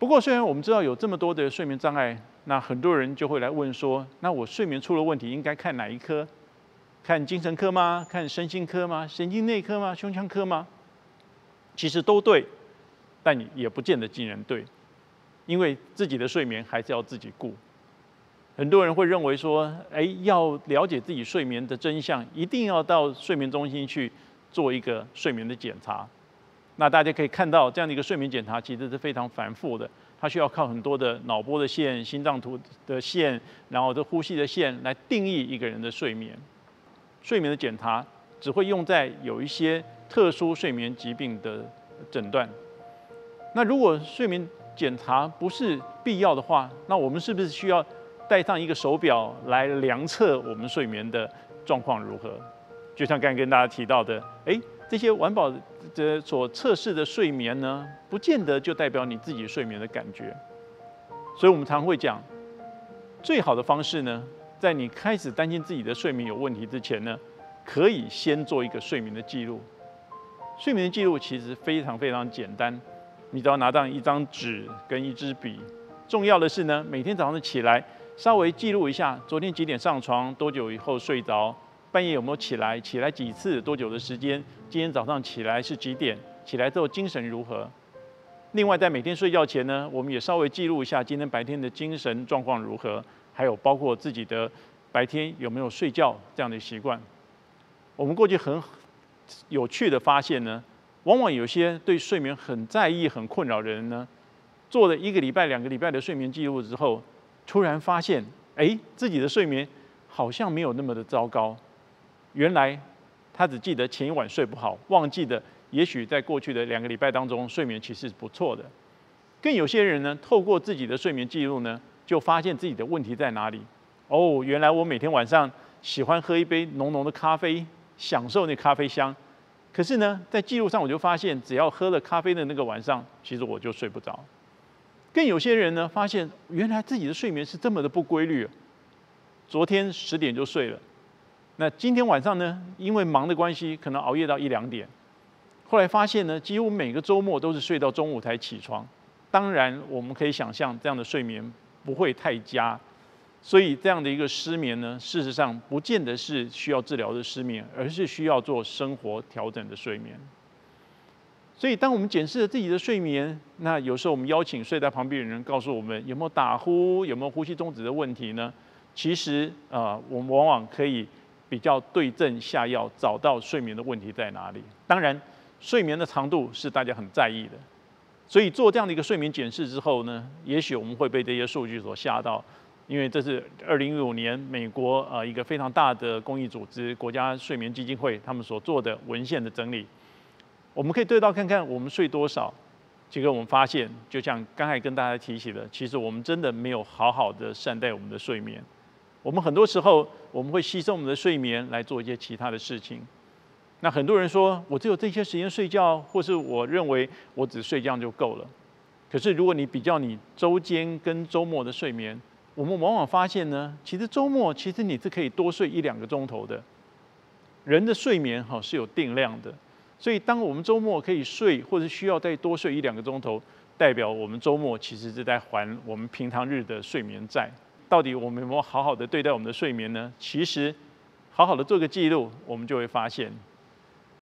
不过，虽然我们知道有这么多的睡眠障碍，那很多人就会来问说：那我睡眠出了问题，应该看哪一科？看精神科吗？看身心科吗？神经内科吗？胸腔科吗？其实都对，但也不见得尽然对，因为自己的睡眠还是要自己顾。很多人会认为说：哎，要了解自己睡眠的真相，一定要到睡眠中心去做一个睡眠的检查。那大家可以看到，这样的一个睡眠检查其实是非常繁复的，它需要靠很多的脑波的线、心脏图的线，然后的呼吸的线来定义一个人的睡眠。睡眠的检查只会用在有一些特殊睡眠疾病的诊断。那如果睡眠检查不是必要的话，那我们是不是需要带上一个手表来量测我们睡眠的状况如何？就像刚才跟大家提到的，哎。这些环保的所测试的睡眠呢，不见得就代表你自己睡眠的感觉，所以我们常会讲，最好的方式呢，在你开始担心自己的睡眠有问题之前呢，可以先做一个睡眠的记录。睡眠的记录其实非常非常简单，你只要拿到一张纸跟一支笔，重要的是呢，每天早上起来稍微记录一下，昨天几点上床，多久以后睡着。半夜有没有起来？起来几次？多久的时间？今天早上起来是几点？起来之后精神如何？另外，在每天睡觉前呢，我们也稍微记录一下今天白天的精神状况如何，还有包括自己的白天有没有睡觉这样的习惯。我们过去很有趣的发现呢，往往有些对睡眠很在意、很困扰的人呢，做了一个礼拜、两个礼拜的睡眠记录之后，突然发现，哎，自己的睡眠好像没有那么的糟糕。原来他只记得前一晚睡不好，忘记的也许在过去的两个礼拜当中睡眠其实是不错的。更有些人呢，透过自己的睡眠记录呢，就发现自己的问题在哪里。哦，原来我每天晚上喜欢喝一杯浓浓的咖啡，享受那咖啡香。可是呢，在记录上我就发现，只要喝了咖啡的那个晚上，其实我就睡不着。更有些人呢，发现原来自己的睡眠是这么的不规律。昨天十点就睡了。那今天晚上呢？因为忙的关系，可能熬夜到一两点。后来发现呢，几乎每个周末都是睡到中午才起床。当然，我们可以想象这样的睡眠不会太佳。所以这样的一个失眠呢，事实上不见得是需要治疗的失眠，而是需要做生活调整的睡眠。所以，当我们检视了自己的睡眠，那有时候我们邀请睡在旁边的人告诉我们有没有打呼、有没有呼吸中止的问题呢？其实，呃，我们往往可以。比较对症下药，找到睡眠的问题在哪里。当然，睡眠的长度是大家很在意的，所以做这样的一个睡眠检视之后呢，也许我们会被这些数据所吓到，因为这是二零一五年美国呃一个非常大的公益组织国家睡眠基金会他们所做的文献的整理。我们可以对照看看我们睡多少，结果我们发现，就像刚才跟大家提起的，其实我们真的没有好好的善待我们的睡眠。我们很多时候我们会牺牲我们的睡眠来做一些其他的事情。那很多人说我只有这些时间睡觉，或是我认为我只睡觉就够了。可是如果你比较你周间跟周末的睡眠，我们往往发现呢，其实周末其实你是可以多睡一两个钟头的。人的睡眠哈是有定量的，所以当我们周末可以睡或者需要再多睡一两个钟头，代表我们周末其实是在还我们平常日的睡眠债。到底我们有没有好好的对待我们的睡眠呢？其实，好好的做个记录，我们就会发现，